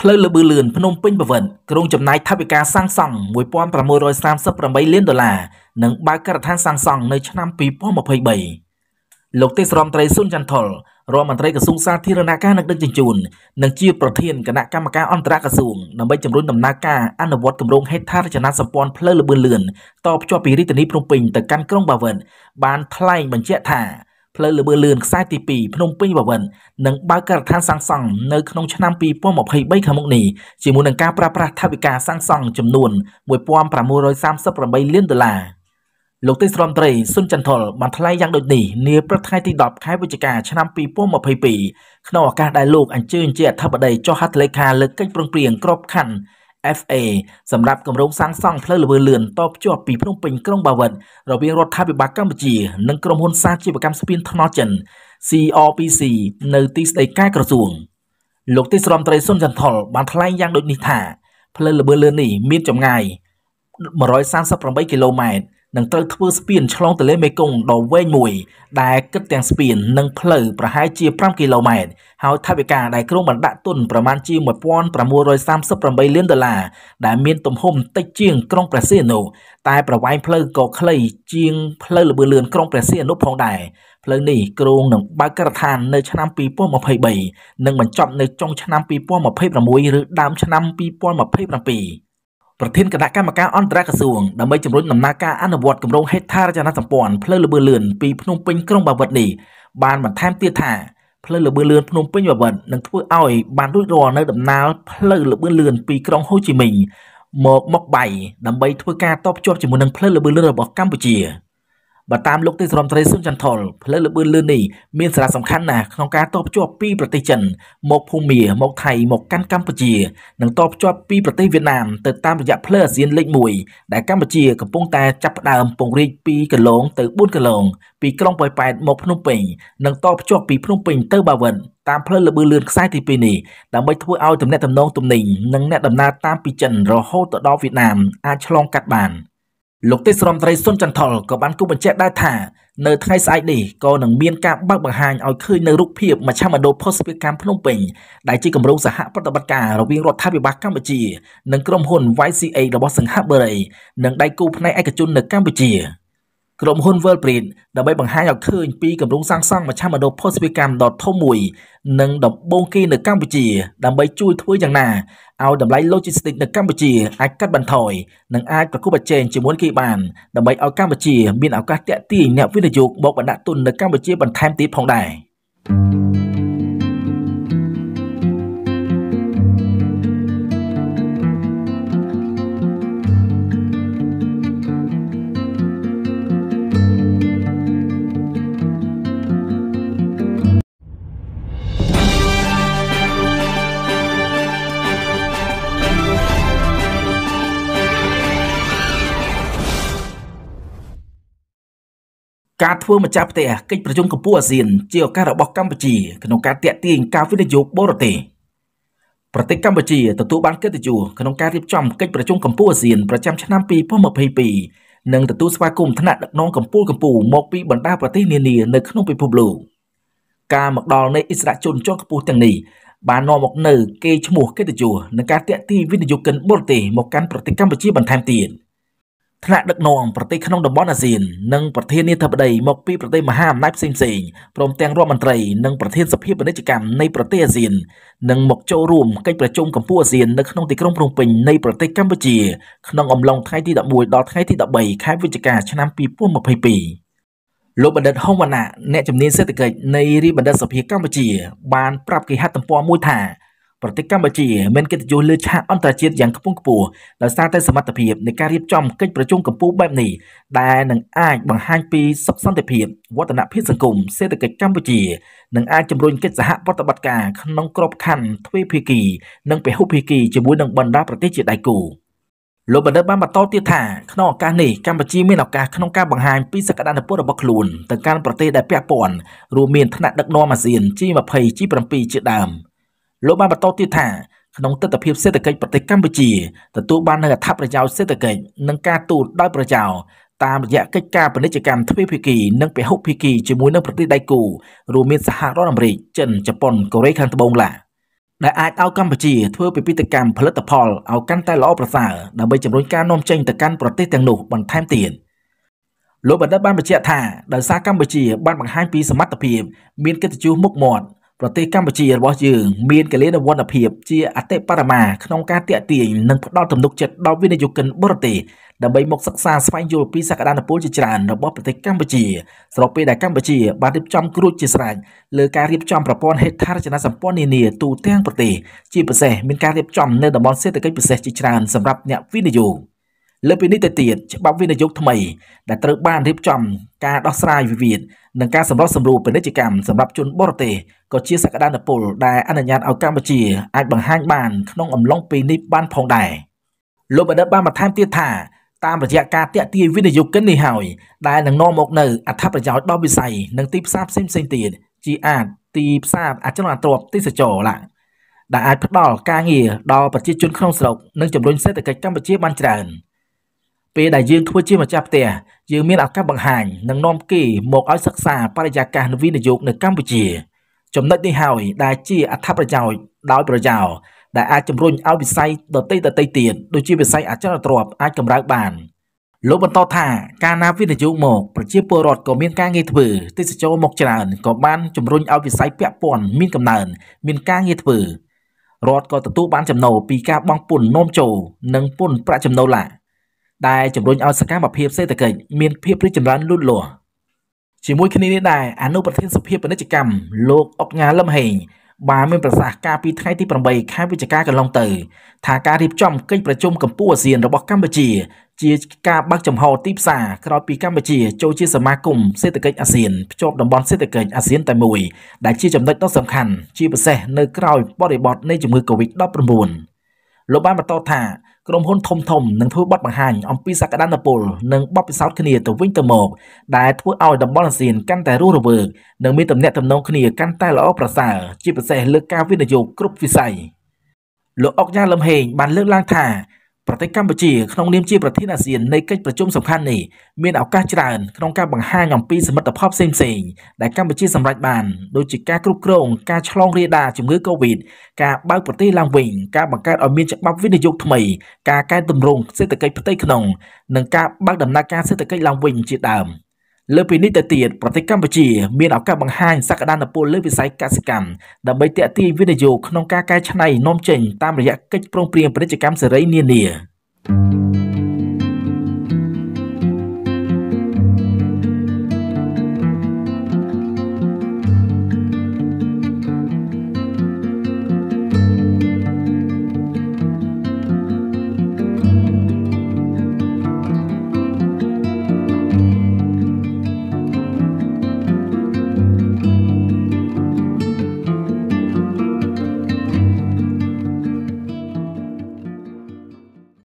ផ្លូវលបឿលឿនភ្នំពេញប្រវត្តិក្រុងចំណាយថវិកាសាងសង់1638លានដុល្លារនិងបើកការដ្ឋានសាងសង់នៅឆ្នាំ2023លោកទេសរដ្ឋមន្ត្រីស៊ុនចន្ទថុលរដ្ឋមន្ត្រីក្រសួងសាធារណការនិងដឹកជញ្ជូននិងជាប្រធានគណៈកម្មការអន្តរក្រសួងដើម្បីជំរុញដំណើរការអនុវត្តគម្រោងហេដ្ឋារចនាសម្ព័ន្ធផ្លូវលបឿនលឿនតភ្ជាប់ពីរាជធានីភ្នំពេញទៅកាន់ក្រុងបាវិនបានថ្លែងបញ្ជាក់ថា ផ្លូវលបឿនលឿនខ្សែទី2ភ្នំពេញបាវិននឹងបើកការដ្ឋានសាងសង់នៅក្នុងឆ្នាំ2023ខាងមុខនេះជាមួយនឹងការប្រើប្រាស់ថវិកាសាងសង់ចំនួន1538លានដុល្លារលោកទេសរដ្ឋមន្ត្រីស៊ុនចន្ទថុលបានថ្លែងយ៉ាងដូចនេះនាព្រឹកថ្ងៃទី10ខែវិច្ឆិកាឆ្នាំ2022ក្នុងឱកាសដែលលោកអញ្ជើញជាអធិបតីចុះហត្ថលេខាលើកិច្ចព្រមព្រៀងក្របខ័ណ្ឌ FA សម្រាប់គម្រោងសាងសង់ផ្លូវល្បឿនលឿនតភ្ជាប់ពីភ្នំពេញក្រុងបាវិតរវាងរដ្ឋាភិបាលកម្ពុជា និងក្រុមហ៊ុនសាជីវកម្មស្ពានថ្នល់ចិន CRPC នៅទីស្តីការក្រសួងលោកទេសរដ្ឋមន្ត្រីសុនចន្ទថុលបានថ្លែងយ៉ាងដូចនេះថាផ្លូវល្បឿនលឿននេះមានចម្ងាយ138គីឡូម៉ែត្រ នឹងត្រូវធ្វើស្ពានឆ្លងទន្លេមេគង្គដ៏វែងមួយ ដែលគិតទាំងស្ពាននិងផ្លូវប្រហែលជា5គីឡូម៉ែត្រហើយថវិកាដែលក្រុងបានដាក់ទុនប្រមាណជា1938លានដុល្លារដែលមានទំហំតិចជាងក្រុងព្រះសីហនុតែប្រវែងផ្លូវក៏ខ្លីជាងផ្លូវល្បឿនលឿនក្រុងព្រះសីហនុផងដែរផ្លូវនេះក្រុងនឹងបើកការដ្ឋាននៅឆ្នាំ2023និងបញ្ចប់នៅចុងឆ្នាំ2026ឬដើមឆ្នាំ2027 ប្រធានគណៈកម្មការអន្តរក្រសួងដើម្បីជំរុញដំណើរការអនុវត្តគម្រោងហេដ្ឋារចនាសម្ព័ន្ធផ្លូវល្បឿនលឿនពីភ្នំពេញក្រុងបាវិតនេះបានបន្ថែមទៀតថាផ្លូវល្បឿនលឿនភ្នំពេញបាវិតនឹងធ្វើឲ្យបានរួចរាល់នៅដំណើរផ្លូវល្បឿនលឿនពីក្រុងហូជីមិញមកមកបៃដើម្បីធ្វើការតបភ្ជាប់ជាមួយនឹងផ្លូវល្បឿនលឿនរបស់កម្ពុជា។ បើតាមលោកទេសរដ្ឋមន្ត្រីស៊ុនចន្ទថុលផ្លូវលបឿនលឿននេះមានសារៈសំខាន់ណាស់ក្នុងការតភ្ជាប់ពីប្រទេសចិន មកភូមាមកថៃមកកាន់កម្ពុជានិងតភ្ជាប់ពីប្រទេសវៀតណាមទៅតាមរយៈផ្លូវអាស៊ានលេខ1ដែលកម្ពុជាកំពុងតែចាប់ផ្ដើមពង្រីកពីកន្លងទៅ4កន្លងពីក្រុងប៉ោយប៉ែតមកភ្នំពេញនិងតភ្ជាប់ពីភ្នំពេញទៅបាវិនតាមផ្លូវលបឿនលឿនខ្សែទី2នេះដើម្បីធ្វើឲ្យទំនាក់ទំនងទំនិញនិងអ្នកដំណើរតាមពីចិនរហូតទៅដល់វៀតណាមអាចឆ្លងកាត់បាន។ លោកទេសរដ្ឋមន្ត្រីសុនចន្ទថលក៏បានគូបញ្ជាក់ដែរថានៅថ្ងៃស្អែកនេះក៏នឹងមានការបើកបង្ហាញឲ្យឃើញនៅរូបភាពមជ្ឈមណ្ឌលភស្តុភារកម្មភ្នំពេញដែលជាគម្រោងសហប្រតិបត្តិការរវាងរដ្ឋាភិបាលកម្ពុជា និងក្រុមហ៊ុន YCA របស់សង្ហបុរីនិងដៃគូផ្នែកឯកជននៅកម្ពុជា។ក្រុមហ៊ុន Worldprint ដើម្បីបង្ហាញឲ្យឃើញពីគម្រោងសាងសង់មជ្ឈមណ្ឌលភស្តុភារកម្មដ៏ធំមួយ និងដំបូងគេនៅកម្ពុជា ដើម្បីជួយធ្វើយ៉ាងណា ឲ្យតម្លៃ logistics នៅកម្ពុជាអាចកាត់បន្ថយនិងអាចប្រកួតប្រជែងជាមួយគេបានដើម្បីឲ្យកម្ពុជាមានឱកាសទាក់ទាញអ្នកវិនិយោគមកបណ្ដាក់ទុននៅកម្ពុជាបន្ថែមទៀតផងដែរ។ ការធ្វើម្ចាស់ផ្ទះកិច្ចប្រជុំកម្ពុជាអាស៊ានជាឱកាសរបស់កម្ពុជាក្នុងការតាក់ទាញការវិនិយោគបរទេសប្រទេសកម្ពុជាទទួលបានកិត្តិយសក្នុងការរៀបចំកិច្ចប្រជុំកម្ពុជាអាស៊ានប្រចាំឆ្នាំ2022និងទទួលស្វាគមន៍ថ្នាក់ដឹកនាំកម្ពុជាកម្ពុជាមកពីបណ្ដាប្រទេសនានានៅក្នុងពិភពលោកការមកដល់នៃអិសរាជជនជាន់ខ្ពស់ទាំងនេះបាននាំមកនូវកេរ្តិ៍ឈ្មោះកិត្តិយសនិងការតាក់ទាញវិនិយោគិនបរទេសមកកាន់ប្រទេសកម្ពុជាបន្ថែមទៀត។ ថ្នាក់ដឹកនាំប្រទេសក្នុងតំបន់អាស៊ាននិងប្រធានាធិបតីមកពីប្រទេសមហាអំណាចផ្សេងៗព្រមទាំងរដ្ឋមន្ត្រីនិងប្រធានសភាពាណិជ្ជកម្មនៃប្រទេសអាស៊ាននឹងមកចូលរួមកិច្ចប្រជុំកម្ពុជាអាស៊ាននៅក្នុងទីក្រុងភ្នំពេញនៃប្រទេសកម្ពុជាក្នុងអំឡុងថ្ងៃទី11ដល់ថ្ងៃទី13ខែវិច្ឆិកាឆ្នាំ2022លោកបណ្ឌិតហុងវណ្ណៈអ្នកជំនាញសេដ្ឋកិច្ចនៃរាជបណ្ឌិតសភាកម្ពុជា បានប្រាប់គេហទំព័រមួយថា ប្រទេសកម្ពុជាមានកិត្តិយសលើឆាកអន្តរជាតិយ៉ាងខ្ពង់ខ្ពស់ដោយសារតែសមត្ថភាពនៃការរៀបចំកិច្ចប្រជុំកម្ពុជាបែបនេះដែលនឹងអាចបង្ហាញពីសុខសន្តិភាពវឌ្ឍនភាពសង្គមសេដ្ឋកិច្ចកម្ពុជានិងអាចជំរុញកិច្ចសហប្រតិបត្តិការក្នុងក្របខ័ណ្ឌទ្វេភាគី និងពហុភាគីជាមួយនឹងបណ្ដាប្រទេសជាដៃគូលោកបណ្ឌិតបានបន្តទៀតថាក្នុងឱកាសនេះកម្ពុជាមានឱកាសក្នុងការបង្ហាញពីសក្តានុពលរបស់ខ្លួនទៅកាន់ប្រទេសដែលពាក់ព័ន្ធរួមមានថ្នាក់ដឹកនាំអាស៊ាន G20 G7 ជាដើម។ លោកបានបន្តទៀតថាក្នុងទស្សនវិជ្ជាសេដ្ឋកិច្ចប្រទេសកម្ពុជាទទួលបាននូវអត្ថប្រយោជន៍សេដ្ឋកិច្ចនិងការទូតដោយប្រយោជន៍តាមរយៈកិច្ចការពាណិជ្ជកម្មទ្វេភាគីនិងពហុភាគីជាមួយនឹងប្រទេសដៃគូរួមមានសហរដ្ឋអាមេរិកចិនជប៉ុនកូរ៉េខាងត្បូងឡាដែលអាចឲ្យកម្ពុជាធ្វើពិពិធកម្មផលិតផលឲ្យកាន់តែល្អប្រសើរដើម្បីជំរុញការនាំចេញទៅកាន់ប្រទេសទាំងនោះបន្ថែមទៀតលោកបណ្ឌិតបានបញ្ជាក់ថាដោយសារកម្ពុជាបានបង្ហាញពីសមត្ថភាពមានកិត្តិយសមុខមាត់ ប្រទេសកម្ពុជារបស់យើងមានកលានវណ្ណភាពជាអតិបរមាក្នុងការតាក់ទាញនិងផ្ដល់ទំនុកចិត្តដល់វិនិយោគិនបរទេសដើម្បីមកសិក្សាស្វែងយល់ពីសក្តានុពលជាច្រើនរបស់ប្រទេសកម្ពុជាស្របពេលដែលកម្ពុជាបានរៀបចំគ្រួចជាស្រេចលើការរៀបចំប្រព័ន្ធហេដ្ឋារចនាសម្ព័ន្ធនានាទូទាំងប្រទេសជាពិសេសមានការរៀបចំនៅតំបន់សេដ្ឋកិច្ចពិសេសជាច្រើនសម្រាប់អ្នកវិនិយោគ លើពីនេះទៅទៀតច្បាប់វិនិយោគថ្មីដែលត្រូវបានរៀបចំការដោះស្រាយវិវាទនិងការសម្រុះសម្រួលពាណិជ្ជកម្មសម្រាប់ជនបរទេសក៏ជាសក្តានុពលដែលអនុញ្ញាតឲ្យកម្ពុជាអាចបង្ហាញបានក្នុងអំឡុងពេលនេះបានផងដែរលោកបណ្ឌិតបានបន្ថែមទៀតថាតាមរយៈការតាក់ទាញវិនិយោគិននេះហើយដែលនឹងនាំមកនៅអត្ថប្រយោជន៍ដល់វិស័យនិងទីផ្សារផ្សេងផ្សេងទៀតជាអាចទីផ្សារអចលនទ្រព្យទេសចរឡាដែលអាចផ្ដល់ការងារដល់ប្រជាជនក្នុងស្រុកនិងជំរុញសេដ្ឋកិច្ចកម្ពុជាបានច្រើន ពេលដែលយើងធ្វើជាម្ចាស់ផ្ទះយើងមានឱកាសបង្ហាញនិងនាំគេមកឲ្យសិក្សាបរិយាកាសនិងវិនិយោគនៅកម្ពុជា ចំណុចនេះហើយដែលជាអត្ថប្រយោជន៍ដោយប្រយោជន៍ដែលអាចជំរុញឲ្យវិស័យដទៃដទៃទៀតដូចជាវិស័យអចលនទ្រព្យអាចកម្រើកបានលោកបន្តថាការណាវិនិយោគមកប្រជាពលរដ្ឋក៏មានការងារធ្វើទេសចរមកច្រើនក៏បានជំរុញឲ្យវិស័យពាក់ព័ន្ធមានកំណើនមានការងារធ្វើរដ្ឋក៏ទទួលបានចំណូលពីការបង់ពន្ធនាំចូលនិងពន្ធប្រាក់ចំណូលឡា ដែលជំរុញឲ្យសកម្មភាពសេដ្ឋកិច្ចមានភាពរីកចម្រើនលូតលាស់ជាមួយគ្នានេះដែរអនុប្រធានសភាពាណិជ្ជកម្មលោកអុកញ៉ាលឹមហេងបានមានប្រសាសន៍កាលពីថ្ងៃទី8ខែវិច្ឆិកាកន្លងទៅថាការរៀបចំកិច្ចប្រជុំកម្ពុជាអាស៊ានរបស់កម្ពុជា ជាការបើកចំហទីផ្សារក្រោយពីកម្ពុជាចូលជាសមាគមសេដ្ឋកិច្ចអាស៊ានភ្ជាប់តំបន់សេដ្ឋកិច្ចអាស៊ានតែមួយដែលជាចំណុចដ៏សំខាន់ជាពិសេសនៅក្រៅបរិបទនៃជំងឺ Covid-19 លោកបានបន្តថាក្រុមហ៊ុនធំធំនឹងធ្វើបទបង្ហាញអំពីសក្តានុពលនិងបទពិសោធន៍គ្នាទៅវិញទៅមកដែលធ្វើឲ្យតំបន់អាស៊ានកាន់តែរស់រវើកនិងមានទំនាក់ទំនងគ្នាកាន់តែល្អប្រសើរជាពិសេសលើការវិនិយោគគ្រប់វិស័យលោកអុកញ៉ាលឹមហេងបានលើកឡើងថា ប្រទេសកម្ពុជាក្នុងនាមជាប្រធានអាស៊ាននៃកិច្ចប្រជុំសំខាន់នេះមានឱកាសច្រើនក្នុងការបង្ហាញអំពីសមិទ្ធផលផ្សេងៗដែលកម្ពុជាសម្រេចបានដូចជាការគ្រប់គ្រងការឆ្លងរាលដាលជំងឺ Covid ការបើកប្រទេសឡើងវិញការបង្កើតឲ្យមានច្បាប់វិនិយោគថ្មីការកែតម្រង់សេដ្ឋកិច្ចផ្ទៃក្នុងនិងការបើកដំណើរការសេដ្ឋកិច្ចឡើងវិញជាដើម លើពីនេះទៅទៀតប្រទេសកម្ពុជាមានឱកាសបង្ហាញសក្តានុពលលើវិស័យកសិកម្មដើម្បីទាក់ទាញវិនិយោគក្នុងការកែច្នៃនាំចេញតាមរយៈកិច្ចព្រមព្រៀងពាណិជ្ជកម្មសេរីនានា thank you